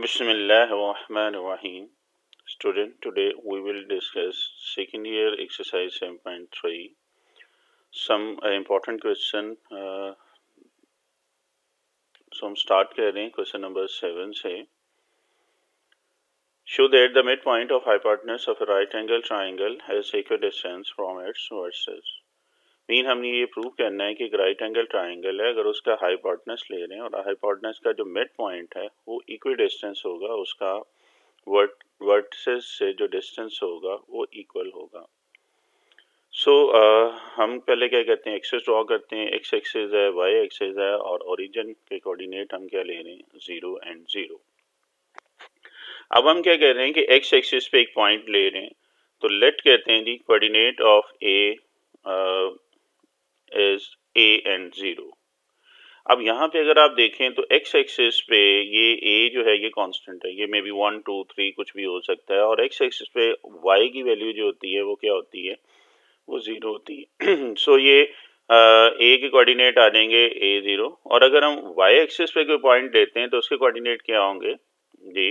Bismillahirrahmanirrahim. Student, today we will discuss second year exercise 7.3. Some uh, important question. Uh, so हम start कर रहे हैं question number seven से. Show that the midpoint of hypotenuse of a right angle triangle has equidistance from its verses. Mean हमने ये prove करना है कि एक राइट एंगल ट्राइंगल है अगर उसका हाइपोटनस ले रहे हैं और हाइपोटनस का जो मिड पॉइंट है वो इक्वी डिस्टेंस होगा उसका वर्ट वर्टिस से जो डिस्टेंस होगा वो इक्वल होगा। सो so, uh, हम पहले क्या कहते हैं एक्सेस ड्रॉ करते हैं एक्स एक्सेस है वाई एक्सेस है और ओरिजिन के कोऑर्डिनेट हम क्या ले रहे हैं ज़ीरो एंड ज़ीरो अब हम क्या कह रहे हैं कि एक्स एक्सिस पे एक पॉइंट ले रहे हैं तो लेट कहते हैं जी coordinate of A is A and zero अब यहाँ पे अगर आप देखें तो एक्स एक्सिस पे ये ए जो है, ये कांस्टेंट है। ये may be one two three कुछ भी हो सकता है। और एक्स एक्सिस पे वाई की वैल्यू जो होती है, वो क्या होती है? वो ज़ीरो होती है। सो so ये ए के कोऑर्डिनेट आ जाएँगे ए ज़ीरो और अगर हम वाई एक्सिस पे कोई पॉइंट देते हैं तो उसके कोऑर्डिनेट क्या होंगे? जी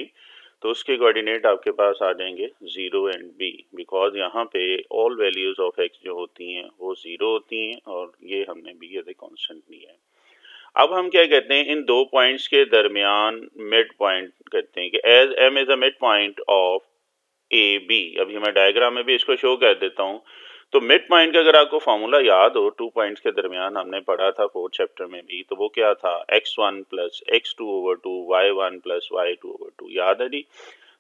तो उसके कोऑर्डिनेट आपके पास आ जाएँगे ज़ीरो एंड बी बिकॉज़ यहाँ पे ऑल वैल्यूज़ ऑफ़ एक्स जो होती हैं, वो ज़ीरो होती हैं, और ये हमने बी एज ए कॉन्स्टेंट लिया है। अब हम क्या कहते हैं, इन दो पॉइंट्स के दरमियान मिड पॉइंट कहते हैं कि as M is a mid point of A B अभी मैं डायग्राम में भी इसको शो कर देता हूँ। तो मिड पॉइंट का अगर आपको फॉर्मूला याद हो टू पॉइंट्स के दरमियान हमने पढ़ा था फोर्थ चैप्टर में भी तो वो क्या था? X one plus X two over two Y one plus Y two over two याद है जी?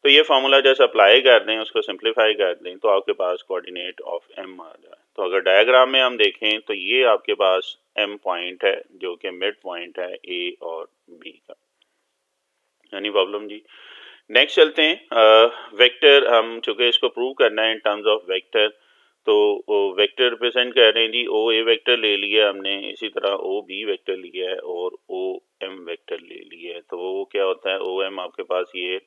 तो ये फार्मूला जैसे अप्लाई कर दें, उसको सिंप्लीफाई कर दें तो आपके पास कोऑर्डिनेट ऑफ़ एम आ जाए। तो अगर डायग्राम में हम देखें तो ये आपके पास एम पॉइंट है, जो कि मिड पॉइंट है ए और बी का। यानी प्रॉब्लम जी। नेक्स्ट चलते हैं वेक्टर हम चूँकि इसको प्रूव करना है इन टर्म्स ऑफ़ वेक्टर तो वेक्टर रिप्रेजेंट कर रहे हैं जी, ओ ए वेक्टर ले लिया हमने, इसी तरह ओ बी वेक्टर लिया है और ओ एम वेक्टर ले लिया है। तो वो क्या होता है, ओ एम आपके पास ये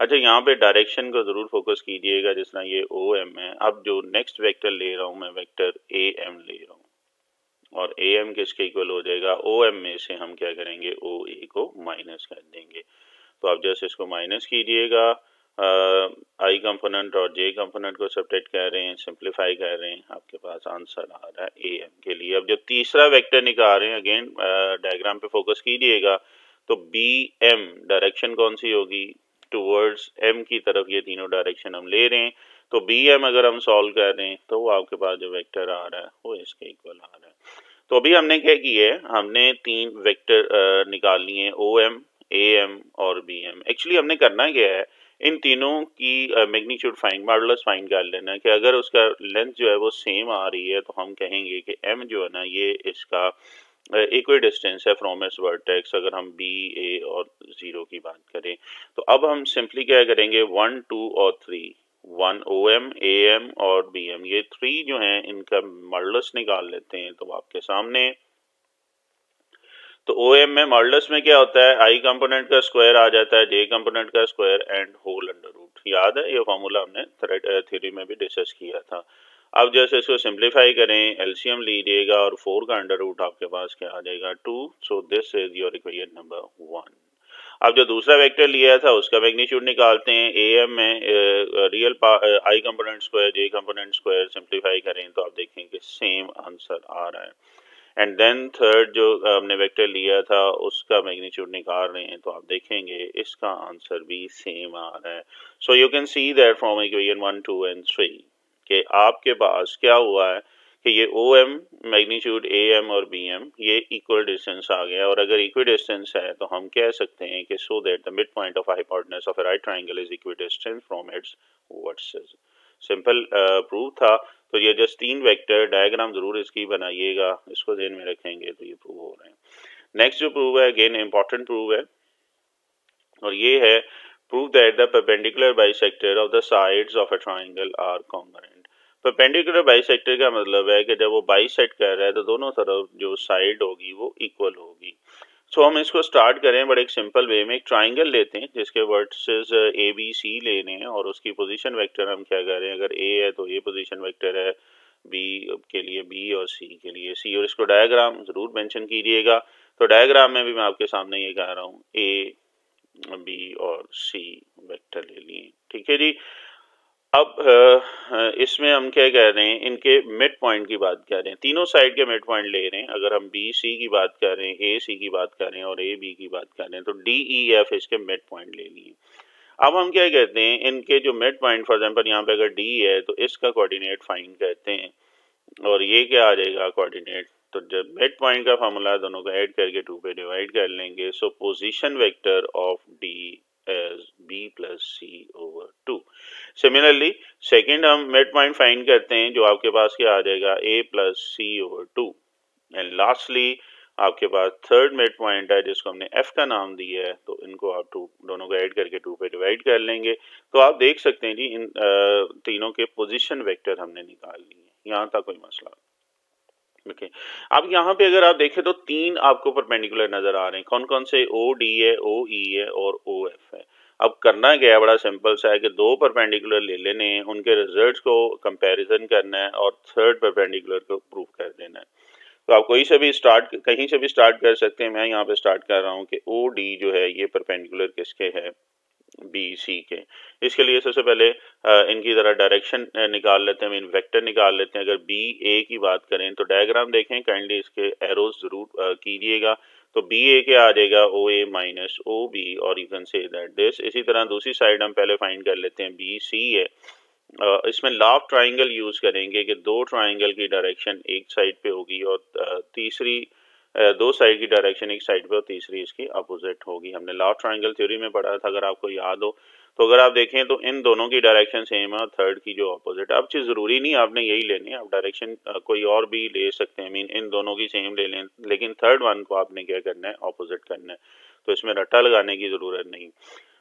अच्छा यहाँ पे डायरेक्शन को ज़रूर फोकस कीजिएगा जिस तरह ये ओ एम है। अब जो नेक्स्ट वेक्टर ले रहा हूँ मैं वेक्टर ए एम ले रहा हूँ। और ए एम किसके इक्वल हो जाएगा? ओ एम में से हम क्या करेंगे? ओ ए को माइनस कर देंगे। तो आप जैसे इसको माइनस कीजिएगा। आई कंपोनेंट और जे कंपोनेंट को सब्ट्रैक्ट कह रहे हैं सिंप्लीफाई कह रहे हैं। आपके पास आंसर आ रहा है ए एम के लिए। अब जो तीसरा वेक्टर निकाल रहे हैं अगेन डायग्राम पे फोकस कीजिएगा तो बी एम डायरेक्शन कौन सी होगी? टूवर्ड्स एम की तरफ़ ये तीनों डायरेक्शन हम ले रहे हैं। तो बी एम अगर हम सॉल्व कर रहे हैं तो वो आपके पास जो वेक्टर आ रहा है, वो इसके इक्वल आ रहा है। तो अभी हमने क्या किया है? हमने तीन वेक्टर निकाल लिए ओ एम ए एम और बी एम एक्चुअली हमने करना क्या है? इन तीनों की मैग्नीट्यूड फाइन मॉडलस फाइन कर लेना कि अगर उसका लेंथ जो है वो सेम आ रही है तो हम कहेंगे कि एम जो है ना, ये इसका इक्वल डिस्टेंस है फ्रॉम एस वर्टेक्स अगर हम बी ए और ज़ीरो की बात करें। तो अब हम सिंपली क्या करेंगे? वन टू और three one O M A M और बी एम ये थ्री जो हैं, इनका मॉडलस निकाल लेते हैं। तो आपके सामने तो ओ एम में मॉडल्स में क्या होता है? आई कंपोनेंट का स्क्वायर आ जाता है जे कंपोनेंट का square and whole under root याद है? ये फॉर्मूला हमने थ्योरी में भी डिस्कस किया था। अब जैसे इसको सिंप्लीफाई करें एलसीएम लीजिएगा और फोर का अंडर रूट आपके पास क्या आ जाएगा? Two so this is your equation number one अब जो दूसरा वेक्टर लिया था, उसका मैग्नीट्यूड निकालते हैं। ए एम में real I component square J component square simplify करें तो आप देखेंगे सेम आंसर आ रहा है। एंड देन थर्ड जो हमने वेक्टर लिया था, उसका मैग्नीट्यूड निकाल रहे हैं तो आप देखेंगे इसका आंसर भी सेम आ रहा है। So you can see that from equation one two and three कि आपके पास क्या हुआ है कि ये O M magnitude A M और बी एम ये इक्वल डिस्टेंस आ गया। और अगर इक्वल डिस्टेंस है तो हम कह सकते हैं कि so that the mid point of hypotenuse of right triangle is equal distance from its vertices simple prove था। तो ये जस्ट तीन वेक्टर डायग्राम ज़रूर इसकी बनाइएगा, इसको ध्यान में रखेंगे तो ये प्रूव हो रहे हैं। नेक्स्ट जो प्रूव है अगेन इंपॉर्टेंट प्रूव है। और ये है prove that the perpendicular bisector of the sides of a triangle are congruent perpendicular bisector का मतलब है कि जब वो बाइसेक्ट कर रहा है तो दोनों तरफ़ जो साइड होगी, वो इक्वल होगी। सो हम इसको स्टार्ट करें बड़े एक सिंपल वे में, एक ट्राइंगल लेते हैं, जिसके वर्ड्स ए बी सी लेने हैं और उसकी पोजीशन वेक्टर हम क्या करें अगर ए है तो ए पोजीशन वेक्टर है बी के लिए बी और सी के लिए सी और इसको डायग्राम ज़रूर मेंशन कीजिएगा। तो डायग्राम में भी मैं आपके सामने ये कह रहा हूँ ए बी और सी वेक्टर ले लिए। ठीक है जी? अब इसमें हम क्या कह रहे हैं? इनके मिड पॉइंट की बात कर रहे हैं। तीनों साइड के मिड पॉइंट ले रहे हैं। अगर हम बी सी की बात कर रहे हैं ए सी की बात कर रहे हैं और ए बी की बात कर रहे हैं तो डी ई एफ़ इसके मिड पॉइंट ले लिए। अब हम क्या कहते हैं? इनके जो मिड पॉइंट फॉर एग्ज़ाम्पल यहाँ पे अगर डी है तो इसका कोऑर्डिनेट फाइन कहते हैं। और ये क्या आ जाएगा? कोऑर्डिनेट तो जब मिड पॉइंट का फॉर्मूला दोनों को ऐड करके टू पे डिवाइड कर लेंगे। So position vector of D as B plus C over two similarly second हम मिड पॉइंट फाइंड करते हैं जो आपके पास क्या आ जाएगा? A plus C over two and lastly आपके पास थर्ड मिड पॉइंट है जिसको हमने एफ़ का नाम दिया है तो इनको आप टू दोनों को ऐड करके टू पे डिवाइड कर लेंगे। तो आप देख सकते हैं जी इन आ, तीनों के पोजीशन वेक्टर हमने निकाल लिए यहाँ तक कोई मसला। ओके अब यहाँ पे अगर आप देखें तो तीन आपको परपेंडिकुलर नज़र आ रहे हैं। कौन कौन से? ओ डी है ओ ई e है और ओ एफ़ है। अब करना क्या है? बड़ा सिंपल सा है कि दो परपेंडिकुलर ले लेने हैं, उनके रिजल्ट्स को कंपैरिजन करना है और थर्ड परपेंडिकुलर को प्रूव कर देना है। तो आप कोई से भी स्टार्ट कहीं से भी स्टार्ट कर सकते हैं। मैं यहाँ पे स्टार्ट कर रहा हूँ कि ओ डी जो है, ये परपेंडिकुलर किसके है? बी सी के। इसके लिए सबसे पहले इनकी ज़रा डायरेक्शन निकाल लेते हैं। मीन वेक्टर निकाल लेते हैं। अगर बी ए की बात करें तो डायग्राम देखें। काइंडली इसके एरोज ज़रूर कीजिएगा। तो बी ए क्या आ जाएगा? O A minus O B और you can say that this इसी तरह दूसरी साइड हम पहले फाइंड कर लेते हैं बी सी है इसमें लाफ ट्राइंगल यूज़ करेंगे कि दो ट्राइंगल की डायरेक्शन एक साइड पे होगी और तीसरी दो साइड की डायरेक्शन एक साइड पे और तीसरी इसकी अपोजिट होगी। हमने लाफ ट्राइंगल थ्योरी में पढ़ा था, अगर आपको याद हो तो अगर आप देखें तो इन दोनों की डायरेक्शन सेम है और थर्ड की जो अपोजिट अब चीज़ ज़रूरी नहीं, आपने यही लेनी आप डायरेक्शन कोई और भी ले सकते हैं। मीन इन दोनों की सेम ले लें, लेकिन थर्ड वन को आपने क्या करना है? अपोजिट करना है। तो इसमें रट्टा लगाने की ज़रूरत नहीं।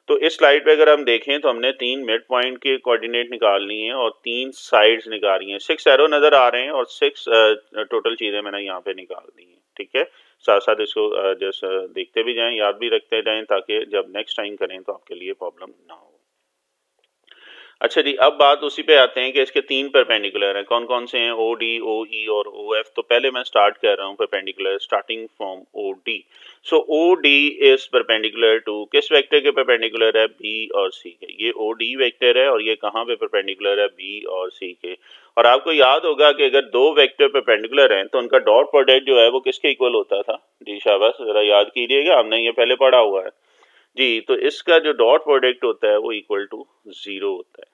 तो इस स्लाइड पे अगर हम देखें तो हमने तीन मिड पॉइंट के कोऑर्डिनेट निकाल लिए हैं और तीन साइड्स निकाल हैं। सिक्स एरो नज़र आ रहे हैं और सिक्स टोटल चीज़ें मैंने यहाँ पे निकाल दी हैं। ठीक है? साथ साथ इसको जैसे देखते भी जाएँ, याद भी रखते जाएँ, ताकि जब नेक्स्ट टाइम करें तो आपके लिए प्रॉब्लम ना हो। अच्छा जी, अब बात उसी पे आते हैं कि इसके तीन परपेंडिकुलर हैं। कौन कौन से हैं? ओ डी ओ ई और ओ एफ़ तो पहले मैं स्टार्ट कर रहा हूँ perpendicular starting from O D so O D is perpendicular to किस वेक्टर के परपेंडिकुलर है? बी और सी के। ये ओ डी वेक्टर है और ये कहाँ पे परपेंडिकुलर है? बी और सी के। और आपको याद होगा कि अगर दो वेक्टर परपेंडिकुलर हैं तो उनका डॉट प्रोडक्ट जो है वो किसके इक्वल होता था? जी शाबाश, जरा याद कीजिएगा, हमने ये पहले पढ़ा हुआ है। जी तो इसका जो डॉट प्रोडक्ट होता है वो इक्वल टू ज़ीरो होता है।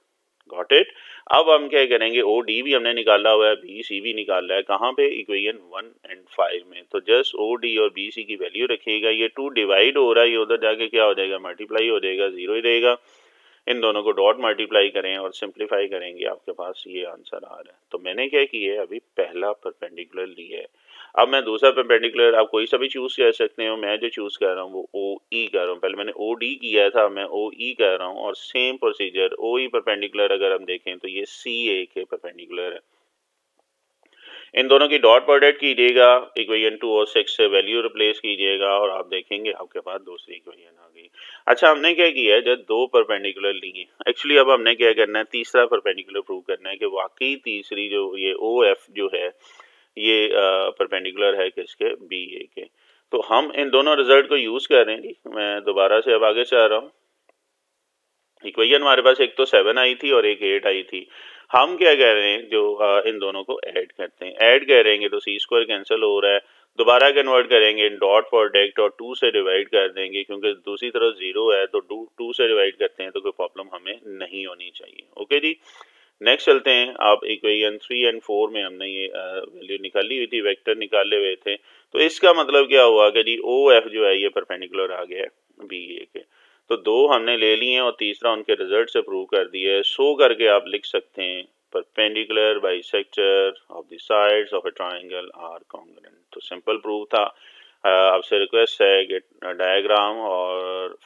गॉट इट अब हम क्या करेंगे? ओ डी भी हमने निकाला हुआ है बी सी भी निकाला है। कहाँ पे? इक्वेशन वन एंड फाइव में। तो जस्ट ओ डी और बी सी की वैल्यू रखिएगा। ये टू डिवाइड हो रहा है, ये उधर जाके क्या हो जाएगा? मल्टीप्लाई हो जाएगा ज़ीरो ही रहेगा। इन दोनों को डॉट मल्टीप्लाई करें और सिंप्लीफाई करेंगे। आपके पास ये आंसर आ रहा है। तो मैंने क्या किया है? अभी पहला परपेंडिकुलर लिया है। अब मैं दूसरा परपेंडिकुलर आप कोई सा भी चूज़ कर सकते हो, मैं जो चूज़ कर रहा हूँ, वो ओ ई कर रहा हूँ। पहले मैंने ओ डी किया था, मैं ओ ई कर रहा हूँ, और same procedure O E perpendicular अगर हम देखें तो ये सी ए के परपेंडिकुलर है। इन दोनों की डॉट प्रोडक्ट कीजिएगा इक्वेशन टू और सिक्स से वैल्यू रिप्लेस कीजिएगा, और आप देखेंगे आपके पास दूसरी इक्वेशन आ गई। अच्छा हमने क्या किया है? जब दो परपेंडिकुलर लिए एक्चुअली अब हमने क्या करना है? तीसरा परपेंडिकुलर प्रूव करना है कि वाकई तीसरी जो ये ओ एफ़ जो है ये परपेंडिकुलर है किसके बी ए के। तो हम इन दोनों रिज़ल्ट को यूज़ कर रहे हैं जी। मैं दोबारा से अब आगे चाह रहा हूँ। इक्वेशन हमारे पास एक तो सेवन आई थी और एक एट आई थी। हम क्या कह रहे हैं? जो आ, इन दोनों को ऐड करते हैं। ऐड करेंगे तो सी स्क्वायर कैंसिल हो रहा है। दोबारा कन्वर्ट करेंगे इन डॉट प्रोडक्ट और टू से डिवाइड कर देंगे क्योंकि दूसरी तरफ़ ज़ीरो है तो टू से डिवाइड करते हैं तो कोई प्रॉब्लम हमें नहीं होनी चाहिए। ओके जी? नेक्स्ट चलते हैं। आप इक्वेशन थ्री एंड फोर में हमने ये वैल्यू निकाली हुई थी वेक्टर निकाले हुए थे। तो इसका मतलब क्या हुआ कि जी ओ एफ़ जो है ये परपेंडिकुलर आ गया है बी ए के। तो दो हमने ले लिए हैं और तीसरा उनके रिज़ल्ट से प्रूव कर दिया है। सो करके आप लिख सकते हैं perpendicular bisector of the sides of a triangle are congruent तो सिंपल प्रूव था। आपसे रिक्वेस्ट है कि डायग्राम और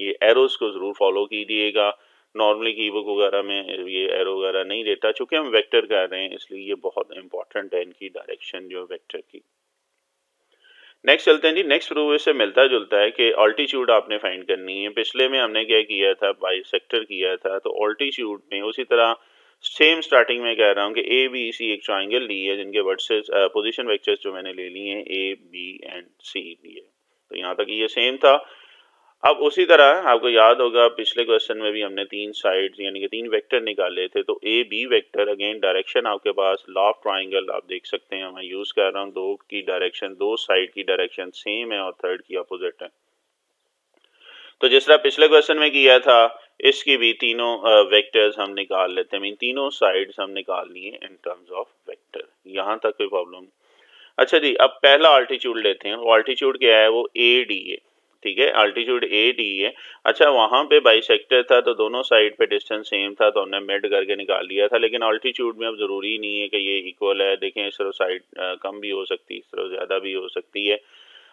ये एरोस को ज़रूर फॉलो कीजिएगा। नॉर्मली की बुक वगैरह में, ये एरो वगैरह नहीं देता, चूँकि हम वेक्टर कर रहे हैं, इसलिए ये बहुत इंपॉर्टेंट है इनकी डायरेक्शन जो वेक्टर की। नेक्स्ट चलते हैं जी नेक्स्ट प्रूव से मिलता जुलता है कि ऑल्टीट्यूड आपने फाइंड करनी है। पिछले में हमने क्या किया था बाई सेक्टर किया था तो ऑल्टीट्यूड में उसी तरह सेम स्टार्टिंग में कह रहा हूँ कि ए बी सी एक ट्राइंगल ली है, जिनके वर्सेस पोजीशन वेक्टर्स जो मैंने ले लिए हैं ए बी एंड सी लिए तो यहाँ तक ये सेम था। अब उसी तरह आपको याद होगा, पिछले क्वेश्चन में भी हमने तीन साइड्स यानी कि तीन वेक्टर निकाले थे तो A B vector again direction आपके पास लॉफ ट्राइंगल आप देख सकते हैं, मैं यूज़ कर रहा हूँ, दो की डायरेक्शन दो साइड की डायरेक्शन सेम है और थर्ड की अपोजिट है। तो जिस तरह पिछले क्वेश्चन में किया था, इसकी भी तीनों वेक्टर्स हम निकाल लेते हैं। मीन तीनों साइड्स हम निकाल लिए इन टर्म्स ऑफ़ वेक्टर यहाँ तक कोई प्रॉब्लम अच्छा जी, अब पहला अल्टीट्यूड लेते हैं। अल्टीट्यूड क्या है? वो ए डी है ठीक है? अल्टीट्यूड ए डी है। अच्छा वहाँ पे बाइसेक्टर था तो दोनों साइड पे डिस्टेंस सेम था तो हमने मेड करके निकाल लिया था, लेकिन अल्टीट्यूड में अब ज़रूरी नहीं है कि ये इक्वल है। देखें, इस तरह साइड कम भी हो सकती है इस तरह ज़्यादा भी हो सकती है।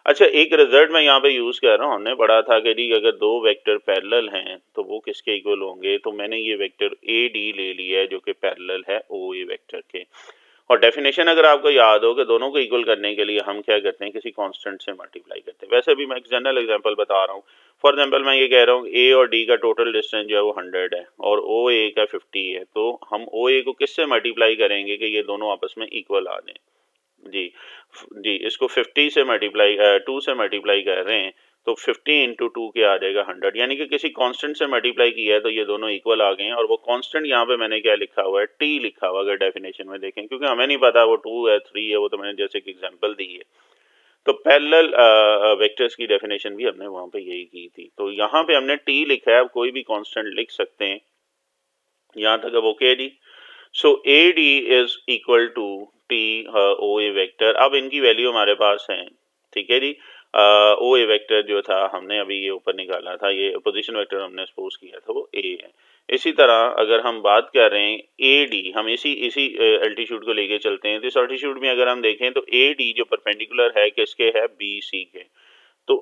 अच्छा एक रिज़ल्ट मैं यहाँ पे यूज़ कर रहा हूँ। हमने पढ़ा था कि जी, अगर दो वेक्टर पैरेलल हैं तो वो किसके इक्वल होंगे? तो मैंने ये वेक्टर ए डी ले लिया है, जो कि पैरेलल है ओ ए वेक्टर के। और डेफिनेशन अगर आपको याद हो कि दोनों को इक्वल करने के लिए हम क्या करते हैं? किसी कांस्टेंट से मल्टीप्लाई करते हैं। वैसे भी मैं एक जनरल एग्जांपल बता रहा हूँ। फॉर एग्जांपल मैं ये कह रहा हूँ ए और डी का टोटल डिस्टेंस जो है वो हंड्रेड है और ओ ए का फिफ्टी है। तो हम ओ ए को किससे मल्टीप्लाई करेंगे कि ये दोनों आपस में इक्वल आ जाए जी जी, इसको फिफ्टी से मल्टीप्लाई टू से मल्टीप्लाई कर रहे हैं। तो 50 इंटू टू के आ जाएगा 100 यानी कि किसी कांस्टेंट से मल्टीप्लाई किया है तो ये दोनों इक्वल आ गए हैं, और वो कांस्टेंट यहाँ पे मैंने क्या लिखा हुआ है? टी लिखा हुआ अगर डेफिनेशन में देखें, क्योंकि हमें नहीं पता वो टू है थ्री है, वो तो मैंने जैसे कि एग्ज़ाम्पल दी है। तो पैरेलल वेक्टर्स की डेफिनेशन भी हमने वहाँ पे यही की थी। तो यहाँ पे हमने टी लिखा है अब कोई भी कॉन्स्टेंट लिख सकते हैं। यहाँ तक अब okay ji. So A D is equal to T O A vector अब इनकी वैल्यू हमारे पास है, ठीक है जी? ओ ए वेक्टर जो था, हमने अभी ये ऊपर निकाला था, ये पोजीशन वेक्टर हमने सपोज़ किया था, वो ए है। इसी तरह अगर हम बात कर रहे हैं ए डी हम इसी इसी अल्टीट्यूड को लेके चलते हैं तो इस अल्टीट्यूड में अगर हम देखें तो ए डी जो परपेंडिकुलर है, किसके है? बी सी के। तो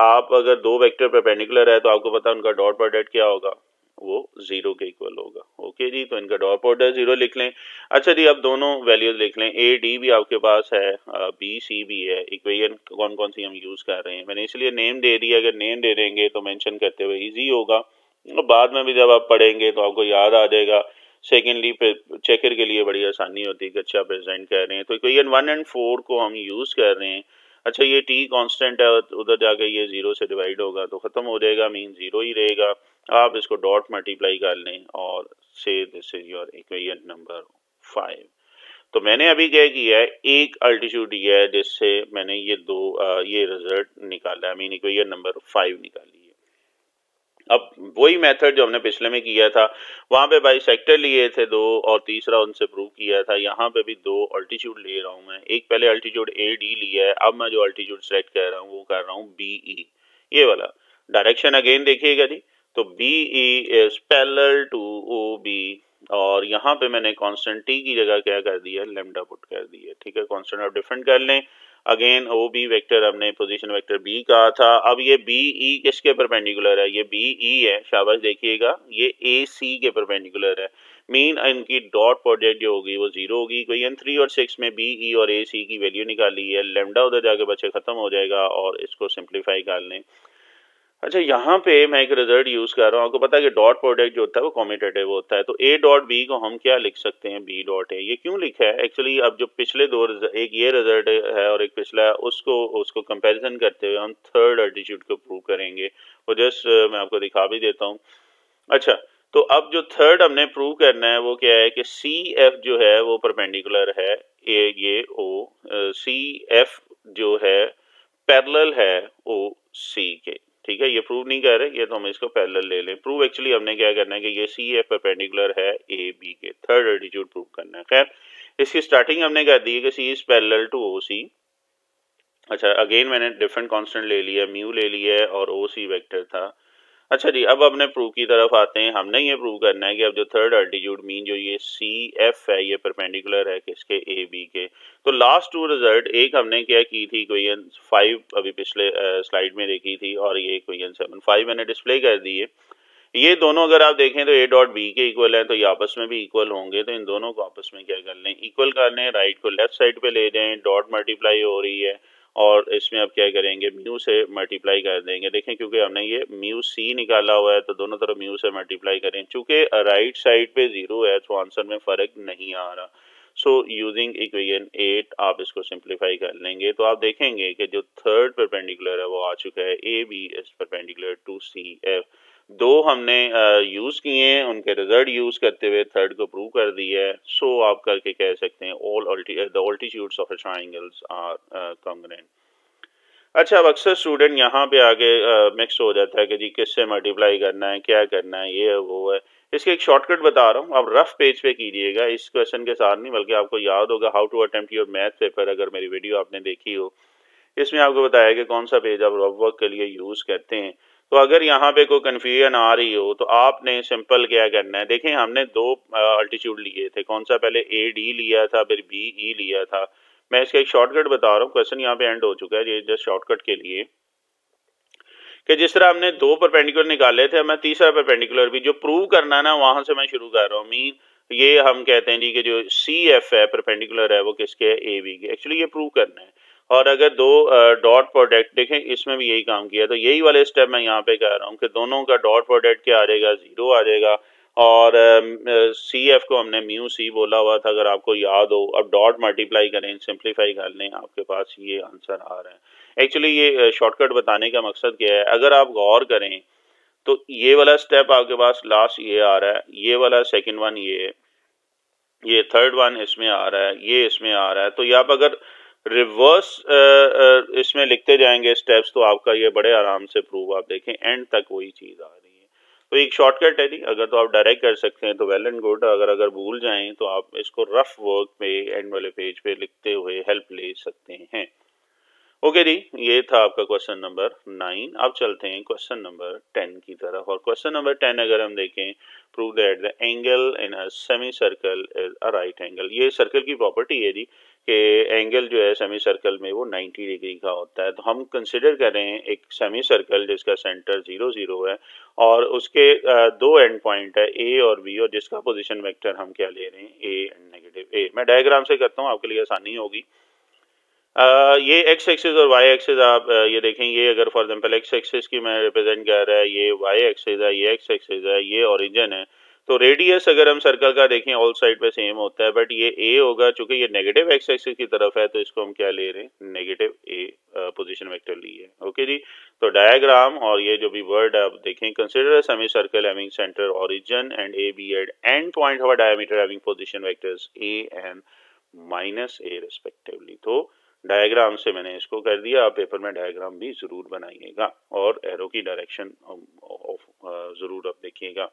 आप अगर दो वेक्टर परपेंडिकुलर है तो आपको पता है उनका डॉट प्रोडक्ट क्या होगा? वो ज़ीरो के इक्वल होगा। ओके जी तो इनका डॉट ऑर्डर ज़ीरो लिख लें। अच्छा जी, अब दोनों वैल्यूज़ लिख लें। ए डी भी आपके पास है बी सी भी है। इक्वेशन कौन कौन सी हम यूज़ कर रहे हैं? मैंने इसलिए नेम दे दिया अगर नेम दे देंगे तो मेंशन करते हुए इजी होगा। बाद में भी जब आप पढ़ेंगे तो आपको याद आ जाएगा। सेकेंडली फिर चेकर के लिए बड़ी आसानी होती है कि अच्छा प्रेजेंट कर रहे हैं। तो इक्वेशन वन एंड फोर को हम यूज़ कर रहे हैं। अच्छा ये टी कांस्टेंट है उधर जाके ये ज़ीरो से डिवाइड होगा तो खत्म हो जाएगा मीन ज़ीरो ही रहेगा। आप इसको डॉट मल्टीप्लाई कर लें और say this is your equation number five तो मैंने अभी क्या किया है एक अल्टीट्यूड दिया है जिससे मैंने ये दो आ, ये रिज़ल्ट निकाला है मीन इक्वेशन नंबर फाइव निकाली अब वही मेथड जो हमने पिछले में किया था, वहाँ पे बाई सेक्टर लिए थे दो और तीसरा उनसे प्रूव किया था। यहाँ पे भी दो अल्टीट्यूड ले रहा हूँ मैं। एक पहले अल्टीट्यूड ए डी लिया है। अब मैं जो अल्टीट्यूड सेलेक्ट कर रहा हूँ, वो कर रहा हूँ बी ई ये वाला। डायरेक्शन अगेन देखिएगा जी। तो B E is two O B और यहाँ पे मैंने कांस्टेंट टी की जगह क्या कर दिया? लेमडा पुट कर दिया। ठीक है कांस्टेंट आप डिफरेंट कर लें। अगेन ओ बी वैक्टर हमने पोजीशन वेक्टर बी कहा था। अब ये बी ई e किसके परपेंडिकुलर है? ये बी ई e है। शाबाश देखिएगा। ये ए सी के परपेंडिकुलर है। मीन इनकी डॉट प्रोजेक्ट जो होगी, वो ज़ीरो होगी। एन थ्री और सिक्स में बी ई e और ए सी की वैल्यू निकाली है। लेमडा उधर जाके बच्चे खत्म हो जाएगा और इसको सिंप्लीफाई कर लें। अच्छा यहाँ पे मैं एक रिज़ल्ट यूज़ कर रहा हूँ। आपको पता है कि डॉट प्रोडक्ट जो होता है वो कॉमेटेटिव होता है। तो ए डॉट बी को हम क्या लिख सकते हैं? बी डॉट ए ये क्यों लिखा है? एक्चुअली अब जो पिछले दो एक ये रिज़ल्ट है और एक पिछला उसको उसको कंपैरिजन करते हुए हम थर्ड एल्टीट्यूड को प्रूव करेंगे। वो जस्ट मैं आपको दिखा भी देता हूँ। अच्छा तो अब जो थर्ड हमने प्रूव करना है, वो क्या है कि सी एफ़ जो है, वो परपेंडिकुलर है। ए ये ओ सी एफ़ जो है पैरेलल है ओ सी के। ठीक है, ये प्रूव नहीं कर रहे, ये तो हम इसको पैरेलल ले लें। प्रूव एक्चुअली हमने क्या करना है कि ये सी एफ़ परपेंडिकुलर है ए बी के। थर्ड एटीट्यूड प्रूव करना है। खैर, इसकी स्टार्टिंग हमने कर दी है कि C is parallel to O C अच्छा अगेन मैंने डिफरेंट कॉन्स्टेंट ले लिया म्यू ले लिया है और ओ सी वैक्टर था। अच्छा जी, अब अपने प्रूव की तरफ़ आते हैं। हमने ये प्रूव करना है कि अब जो थर्ड अल्टीट्यूड मीन जो ये सी एफ़ है, ये परपेंडिकुलर है किसके? ए बी के। तो लास्ट टू रिज़ल्ट एक हमने क्या की थी क्वेश्चन फाइव अभी पिछले स्लाइड में देखी थी और ये क्वेश्चन सेवन फाइव मैंने डिस्प्ले कर दी है। ये दोनों अगर आप देखें तो ए डॉट बी के इक्वल है तो ये आपस में भी इक्वल होंगे। तो इन दोनों को आपस में क्या कर लें? इक्वल कर लें राइट को लेफ़्ट साइड पे ले जाएँ डॉट मल्टीप्लाई हो रही है। और इसमें अब क्या करेंगे? म्यू से मल्टीप्लाई कर देंगे। देखें, क्योंकि हमने ये म्यू सी निकाला हुआ है तो दोनों तरफ़ म्यू से मल्टीप्लाई करें। चूँकि राइट साइड पे ज़ीरो है तो आंसर में फ़र्क नहीं आ रहा। सो यूजिंग इक्वेशन एट आप इसको सिंप्लीफाई कर लेंगे। तो आप देखेंगे कि जो थर्ड परपेंडिकुलर है, वो आ चुका है A B is perpendicular to C F दो हमने यूज़ किए हैं उनके रिज़ल्ट यूज़ करते हुए थर्ड को प्रूव कर दिया है। सो so, आप करके कह सकते हैं अच्छा अब अक्सर स्टूडेंट यहाँ पे आगे मिक्स हो जाता है कि जी किससे मल्टीप्लाई करना है क्या करना है ये है वो है। इसके एक शॉर्टकट बता रहा हूँ आप रफ पेज पे कीजिएगा। इस क्वेश्चन के साथ नहीं बल्कि आपको याद होगा how to attempt your math paper अगर मेरी वीडियो आपने देखी हो। इसमें आपको बताया कि कौन सा पेज आप रफ वर्क के लिए यूज़ करते हैं। तो अगर यहाँ पे कोई कन्फ्यूज़न आ रही हो तो आपने सिंपल क्या करना है? देखें, हमने दो अल्टीट्यूड लिए थे। कौन सा पहले ए डी लिया था, फिर बी ई e लिया था। मैं इसका एक शॉर्टकट बता रहा हूँ। क्वेश्चन यहाँ पे एंड हो चुका है। ये जस्ट शॉर्टकट के लिए कि जिस तरह हमने दो परपेंडिकुलर निकाले थे, मैं तीसरा परपेंडिकुलर भी जो प्रूव करना ना, वहाँ से मैं शुरू कर रहा हूँ। मीन ये हम कहते हैं जी कि जो सी एफ़ है परपेंडिकुलर है, वो किसके? है ए बी के। एक्चुअली ये प्रूव करना है। और अगर दो डॉट प्रोडक्ट देखें, इसमें भी यही काम किया तो यही वाले स्टेप मैं यहाँ पे कह रहा हूँ कि दोनों का डॉट प्रोडक्ट क्या आ जाएगा? ज़ीरो आ जाएगा। और सी एफ़ को हमने म्यू सी बोला हुआ था, अगर आपको याद हो। अब डॉट मल्टीप्लाई करें सिंप्लीफाई कर लें, आपके पास ये आंसर आ रहा है। एक्चुअली ये शॉर्टकट बताने का मकसद क्या है? अगर आप गौर करें तो ये वाला स्टेप आपके पास लास्ट ये आ रहा है, ये वाला सेकेंड वन ये ये थर्ड वन इसमें आ रहा है, ये इसमें आ रहा है। तो ये आप अगर रिवर्स इसमें लिखते जाएँगे स्टेप्स तो आपका ये बड़े आराम से प्रूव आप देखें एंड तक वही चीज़ आ रही है। तो एक शॉर्टकट है जी, अगर तो आप डायरेक्ट कर सकते हैं तो वेल एंड गुड अगर अगर भूल जाएँ तो आप इसको रफ वर्क पे एंड वाले पेज पे लिखते हुए हेल्प ले सकते हैं। ओके जी, ये था आपका क्वेश्चन नंबर नाइन अब चलते हैं क्वेश्चन नंबर टेन की तरफ़। और क्वेश्चन नंबर टेन अगर हम देखें prove that the angle in a semicircle is a right angle ये सर्कल की प्रॉपर्टी है जी कि एंगल जो है सेमी सर्कल में वो 90 डिग्री का होता है। तो हम कंसिडर कर एक सेमी सर्कल जिसका सेंटर ज़ीरो ज़ीरो है और उसके दो एंड पॉइंट है ए और बी और जिसका पोजीशन वेक्टर हम क्या ले रहे हैं? ए एंड नेगेटिव ए मैं डायग्राम से करता हूँ आपके लिए आसानी होगी। Uh, ये एक्स एक्सिस और वाई एक्सिस आप ये देखें ये अगर फॉर एग्जांपल एक्स एक्सिस की मैं रिप्रेजेंट कर रहा है ये वाई एक्सिस है ये एक्स एक्सिस है ये ओरिजिन है तो रेडियस अगर हम सर्कल का देखें ऑल साइड पे सेम होता है बट ये ए होगा, चूँकि ये नेगेटिव एक्स एक्सिस की तरफ़ है तो इसको हम क्या ले रहे हैं? नेगेटिव ए पोजीशन वेक्टर लिए ओके जी? तो डायग्राम और ये जो भी वर्ड है, आप देखें consider semicircle having centre origin and A B and end point of diameter having position vectors A and minus A respectively तो डायग्राम से मैंने इसको कर दिया, आप पेपर में डायग्राम भी ज़रूर बनाइएगा और एरो की डायरेक्शन ज़रूर आप देखिएगा।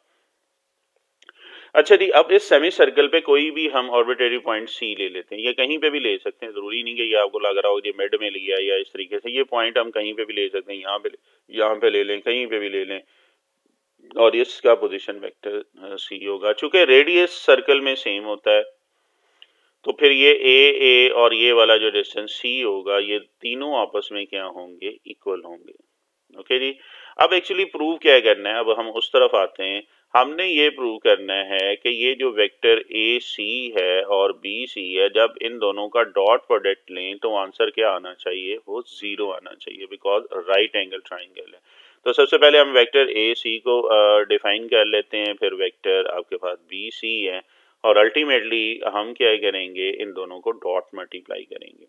अच्छा जी, अब इस सेमी सर्कल पे कोई भी हम ऑर्बिटरी पॉइंट सी ले लेते हैं, या कहीं पे भी ले सकते हैं, ज़रूरी नहीं कि ये आपको लग रहा हो ये मिड में लिया या इस तरीके से, ये पॉइंट हम कहीं पे भी ले सकते हैं, यहाँ पे यहाँ पे ले लें, कहीं पे भी ले लें, और इसका पोजीशन वेक्टर सी होगा। चूँकि रेडियस सर्कल में सेम होता है तो फिर ये ए ए और ये वाला जो डिस्टेंस सी होगा, ये तीनों आपस में क्या होंगे? इक्वल होंगे। ओके जी? अब एक्चुअली प्रूव क्या करना है? अब हम उस तरफ़ आते हैं हमने ये प्रूव करना है कि ये जो वेक्टर ए सी है और बी सी है, जब इन दोनों का डॉट प्रोडक्ट लें तो आंसर क्या आना चाहिए? वो ज़ीरो आना चाहिए बिकॉज़ राइट एंगल ट्राइंगल है। तो सबसे पहले हम वेक्टर ए सी को डिफाइन कर लेते हैं, फिर वेक्टर आपके पास बी सी है और अल्टीमेटली हम क्या करेंगे? इन दोनों को डॉट मल्टीप्लाई करेंगे।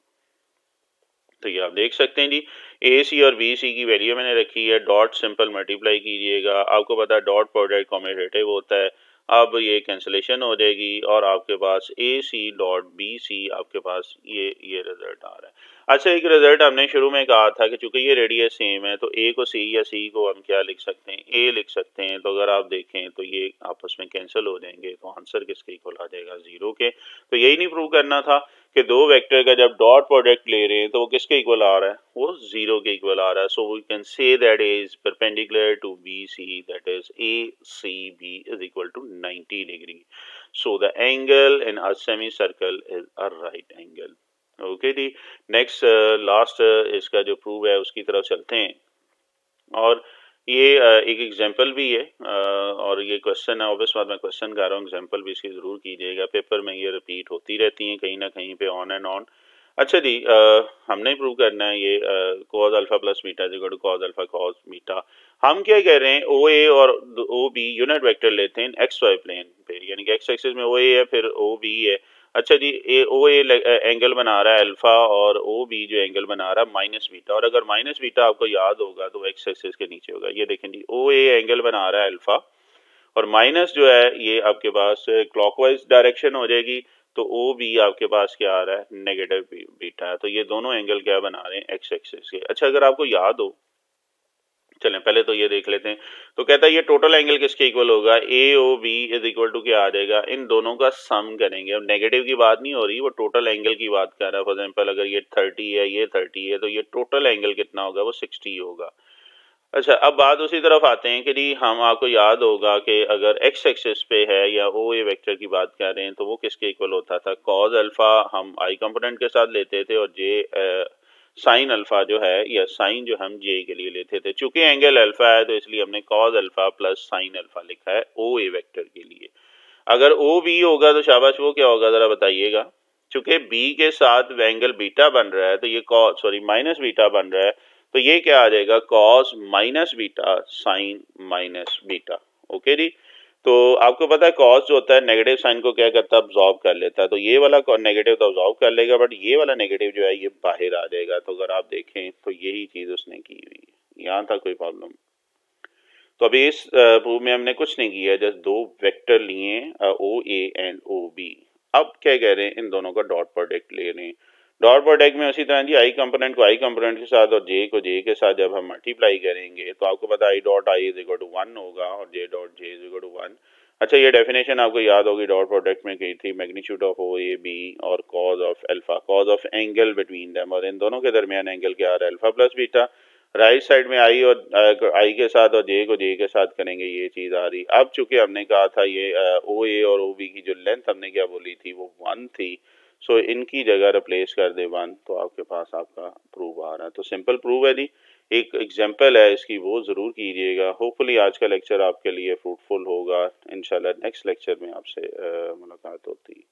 तो ये आप देख सकते हैं जी ए सी और बी सी की वैल्यू मैंने रखी है। डॉट सिंपल मल्टीप्लाई कीजिएगा। आपको पता है डॉट प्रोडक्ट कॉमेटेटिव होता है। अब ये कैंसिलेशन हो जाएगी और आपके पास ए सी डॉट बी सी आपके पास ये ये रिज़ल्ट आ रहा है। अच्छा एक रिज़ल्ट हमने शुरू में कहा था कि चूँकि ये रेडियस सेम है तो ए को सी या सी को हम क्या लिख सकते हैं? ए लिख सकते हैं। तो अगर आप देखें तो ये आपस में कैंसिल हो जाएँगे। तो आंसर किसके इक्वल आ जाएगा? ज़ीरो के। तो यही नहीं प्रूव करना था। कि दो वेक्टर का जब डॉट प्रोडक्ट ले रहे हैं तो वो किसके इक्वल आ रहा है? वो ज़ीरो के इक्वल आ रहा है। So we can say that is perpendicular to B C that is A C B is equal to 90 degree so the angle in a semicircle is a right angle okay ji next last uh, uh, इसका जो prove है उसकी तरफ़ चलते हैं। और ये एक एग्जांपल भी है और ये क्वेश्चन है ऑब्वियस बात, मैं क्वेश्चन कर रहा हूँ एग्जांपल भी इसकी ज़रूर कीजिएगा। पेपर में ये रिपीट होती रहती हैं, कहीं ना कहीं पे ऑन एंड ऑन अच्छा जी हमने प्रूव करना है ये cos alpha plus beta जिगो to cos alpha cos beta हम क्या कह रहे हैं? ओ ए और ओ बी यूनिट वेक्टर लेते हैं एक्स वाई प्लेन पे, यानी कि एक्स एक्सिस में ओ ए है, फिर ओ बी है। अच्छा जी ए ओ ए एंगल बना रहा है अल्फ़ा और ओ बी जो एंगल बना रहा है माइनस बीटा और अगर माइनस बीटा आपको याद होगा तो एक्स एक्सिस के नीचे होगा। ये देखें जी ओ ए एंगल बना रहा है अल्फ़ा और माइनस जो है, ये आपके पास क्लॉकवाइज डायरेक्शन हो जाएगी तो ओ बी आपके पास क्या आ रहा है? नेगेटिव बीटा है तो ये दोनों एंगल क्या बना रहे हैं? एक्स एक्सिस के। अच्छा अगर आपको याद हो चलें, पहले तो ये देख लेते हैं। तो कहता है, ये टोटल एंगल किसके इक्वल होगा? A O B is equal to क्या आ जाएगा? इन दोनों का सम करेंगे। अब नेगेटिव की बात नहीं हो रही, वो टोटल एंगल की बात कर रहा है। फॉर एग्ज़ाम्पल अगर ये थर्टी है, ये थर्टी है तो ये टोटल एंगल कितना होगा? वो सिक्सटी होगा। अच्छा अब बात उसी तरफ़ आते हैं कि जी, हम, आपको याद होगा कि अगर एक्स एक्सिस पे है या ओ ए वेक्टर की बात कर रहे हैं तो वो किसके इक्वल होता था? कॉज अल्फ़ा हम आई कंपोनेंट के साथ लेते थे और जे साइन अल्फ़ा जो है, या साइन जो हम जे के लिए लेते थे, चूँकि एंगल अल्फ़ा है तो इसलिए हमने cos alpha plus sine alpha लिखा है ओ ए वेक्टर के लिए। अगर ओ बी होगा तो शाबाश, वो क्या होगा, जरा बताइएगा। चूँकि बी के साथ एंगल बीटा बन रहा है तो ये कॉस सॉरी माइनस बीटा बन रहा है तो ये क्या आ जाएगा cos minus beta sine minus beta okay जी? तो आपको पता है कॉस जो होता है नेगेटिव साइन को क्या करता है? ऑब्जॉर्व कर लेता है। तो ये वाला नेगेटिव तो ऑब्जॉर्व कर लेगा बट ये वाला नेगेटिव जो है, ये बाहर आ जाएगा। तो अगर आप देखें तो यही चीज़ उसने की हुई है। यहाँ था कोई प्रॉब्लम तो अभी इस प्रूव में हमने कुछ नहीं किया, जस्ट दो वेक्टर लिए ओ ए एंड ओ बी अब क्या कह रहे हैं? इन दोनों का डॉट प्रोडक्ट ले रहे हैं। डॉट प्रोडक्ट में उसी तरह जी आई कंपोनेंट को आई कंपोनेंट के साथ और जे को जे के साथ जब हम मल्टीप्लाई करेंगे तो आपको पता I dot I is equal to one होगा और J dot J is equal to one अच्छा ये डेफिनेशन आपको याद होगी डॉट प्रोडक्ट में कही थी magnitude of O A B और cos of alpha cos of angle between them और इन दोनों के दरमियान एंगल क्या आ रहा है? Alpha plus beta right side में आई और आई के साथ और जे को जे के साथ करेंगे, ये चीज़ आ रही। अब चूँकि हमने कहा था ये ओ ए और ओ बी की जो लेंथ हमने क्या बोली थी, वो वन थी सो so, इनकी जगह रिप्लेस कर दे वन तो आपके पास आपका प्रूव आ रहा है। तो सिंपल प्रूव है जी। एक एग्ज़ाम्पल है इसकी वो ज़रूर कीजिएगा। होपफुली आज का लेक्चर आपके लिए फ्रूटफुल होगा। इनशाला नेक्स्ट लेक्चर में आपसे मुलाकात होती है।